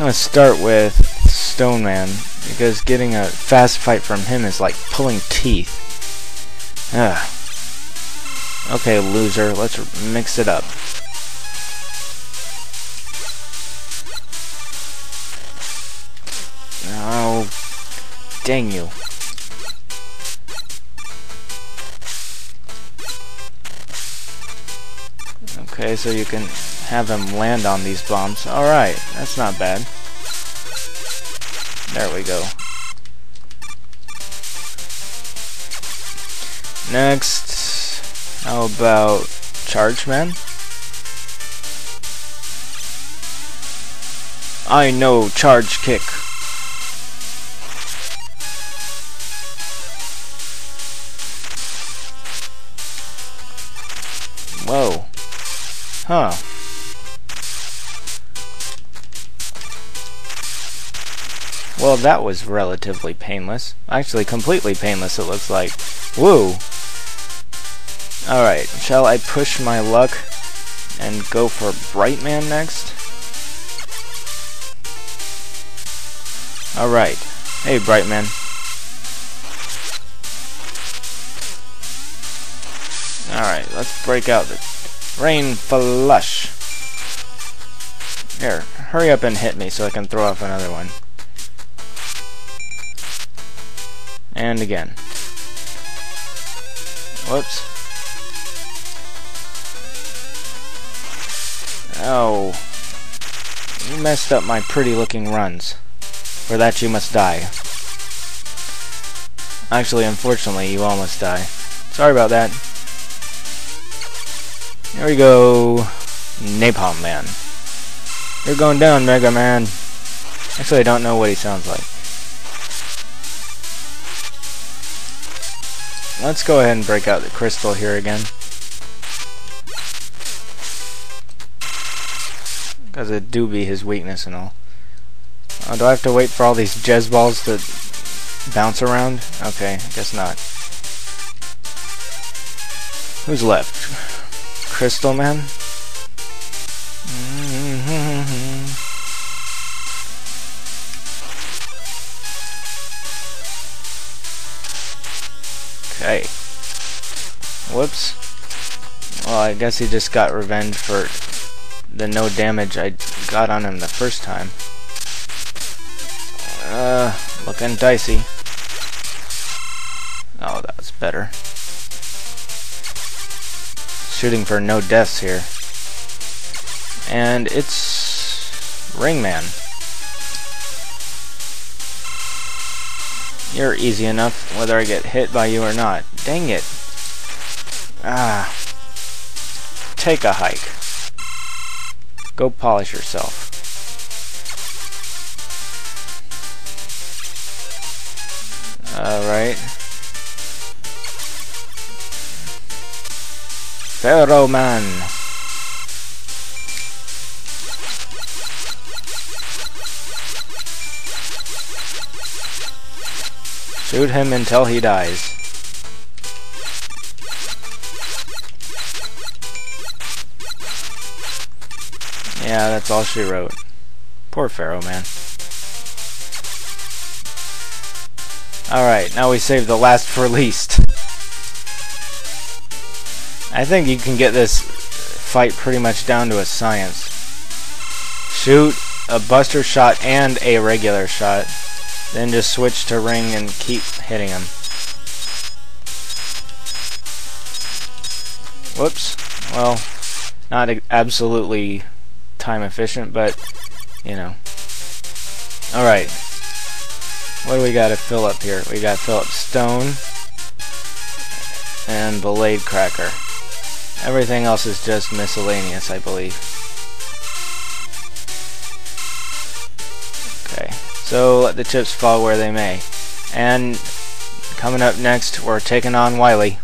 gonna start with Stone Man because getting a fast fight from him is like pulling teeth. Ugh. Okay, loser, let's mix it up. Oh, dang you. Okay, so you can have them land on these bombs. Alright, that's not bad. There we go. Next, how about Charge Man? I know Charge Kick. Huh. Well, that was relatively painless. Actually, completely painless, it looks like. Woo! Alright, shall I push my luck and go for Brightman next? Alright. Hey, Brightman. Alright, let's break out the Rain Flush. Here, hurry up and hit me so I can throw off another one. And again. Whoops. Oh. You messed up my pretty looking runs. For that you must die. Actually, unfortunately, you almost die. Sorry about that. Here we go. Napalm Man. You're going down, Mega Man. Actually, I don't know what he sounds like. Let's go ahead and break out the crystal here again. Because it do be his weakness and all. Oh, do I have to wait for all these Jez balls to bounce around? Okay, I guess not. Who's left? Crystal Man? Okay. Whoops. Well, I guess he just got revenge for the no damage I got on him the first time. Uh, looking dicey. Oh, that was better. Shooting for no deaths here. And it's Ringman. You're easy enough, whether I get hit by you or not. Dang it. Ah. Take a hike. Go polish yourself. Alright. Pharaoh Man. Shoot him until he dies. Yeah, that's all she wrote. Poor Pharaoh, man. Alright, now we save the last for least. I think you can get this fight pretty much down to a science. Shoot a buster shot and a regular shot. Then just switch to ring and keep hitting him. Whoops. Well, not absolutely time efficient, but, you know. Alright. What do we got to fill up here? We got up stone and Ballade Cracker. Everything else is just miscellaneous, I believe. Okay, so let the chips fall where they may. And coming up next, we're taking on Wily.